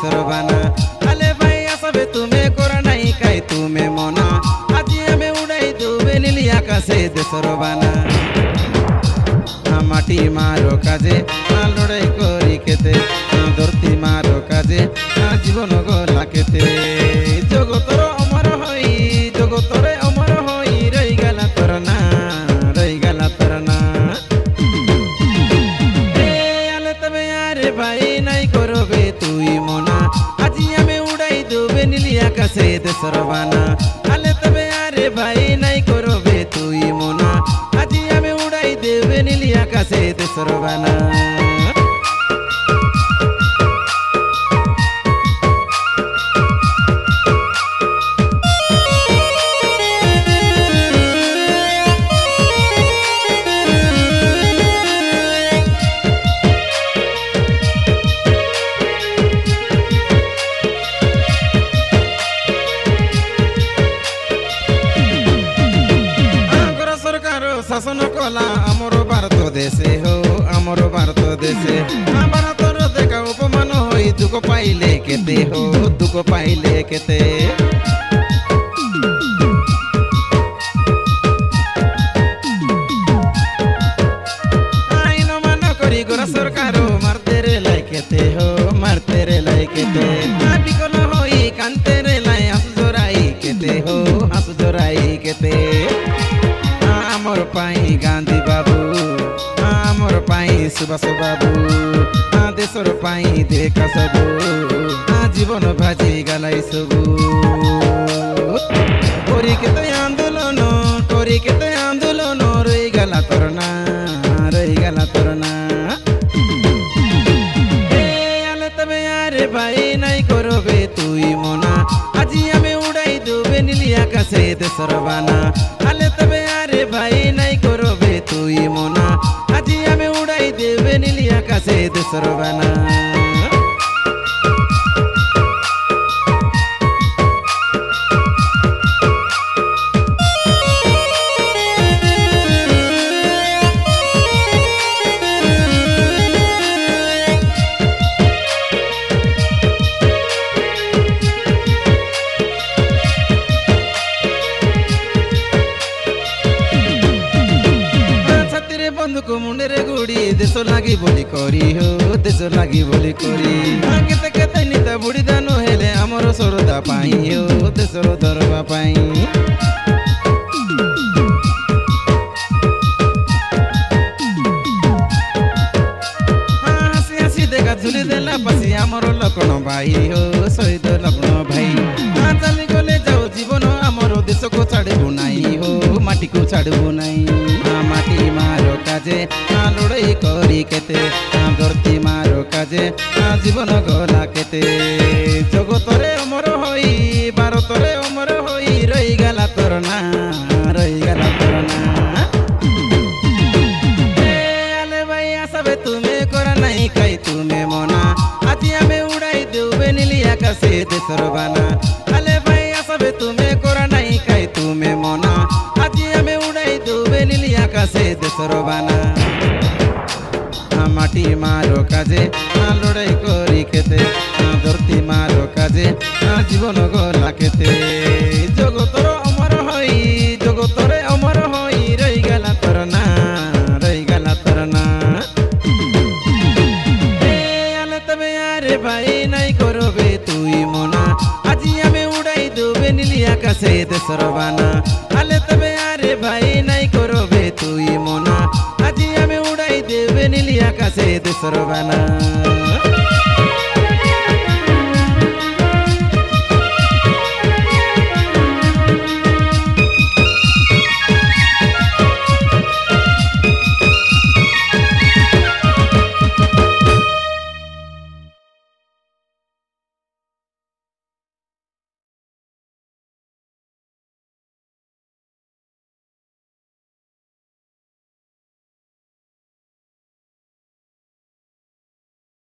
আকাশে দেশর বানা আলে ভাইয়া সবে তুমি করা নাই খাই তুমি মনা। আজি আমি উড়াই দেবে নীলি আকাশে দেশর বানা মাটি মারো কাজে উড়াই দেবে নীলি আকাশে দেশর বানা তাহলে তবে আরে ভাই, নাই করবে তুই মনা। আজি আমি উড়াই দেবে নীলি আকাশে দেশর বানা কলা আমর ভারত দেশে হো, আমর ভারত দেশে ভারতর দেখা উপমান হই দুঃখ পাইলে কেতে হো, দুঃখ পাইলে কেতে ಸುಬಸಬಾಬು ಆದೇಶರ ಪಾಯಿ ದೇಖಸಬು ಆ ಜೀವನ ಭಾಜಿ ಗಲಾಯಿಸಬು করি কেতে আন্দোলন করি কেতে আন্দোলন, রই গেলা তোর না, রই গেলা তোর না। আলে তবে আরে ভাই নাই করবে তুই মনা। আজি আমি উড়াই দুবে নীলি আকাশে দেশর বানা। আকাশে দেশ লাগি বলি করি, হো, দেশ লাগি বলি করি। কেতে কেতে নিতা বুড়ি দান হেলে আমার সরদা পাই, হো দেশর দরবা পাই। ঝুলি দেলা পাশি আমার লক্ষণ ভাই, হো সহিত লক্ষণ ভাই। ଚାଲି ଗଲେ ଯାଉ ଜୀବନ ଆମର ଦେଶକୁ ଛାଡ଼ିବୁ ନାହିଁ ହୋ ମାଟିକୁ ଛାଡ଼ିବୁ ନାହିଁ ମାଟି ମାର କାଜେ না জীবন গলা কেতে জগতরে অমর হই, ভারতরে অমর হই, রই গেলা তোর না, রই গেলা তোর না। আলে ভাইয়া সবে তুমি করা নাই খাই তুমি মনা। আজি আমি উড়াই দেবে নীলি আকাশে দেশর বানা। আলে ভাইয়া সবে তুমি করা নাই খাই তুমি মনা। আজি আমি উড়াই দেবে নীলি আকাশে দেশর বানা। মাটি মারো কাজে না জীবন গলা খেতে জগতর অমর হই, জগতরে অমর হই, রই গেলা তোর না রই গেলা তোর। না আলে তবে আরে ভাই নাই করবে তুই মনা। আজি আমি উড়াই দেবে নীলি আকাশে দেশর বানা। আলে তবে আরে ভাই নাই করবে তুই মনা। আজি আমি উড়াই দেবে নীলি আকাশে দেশর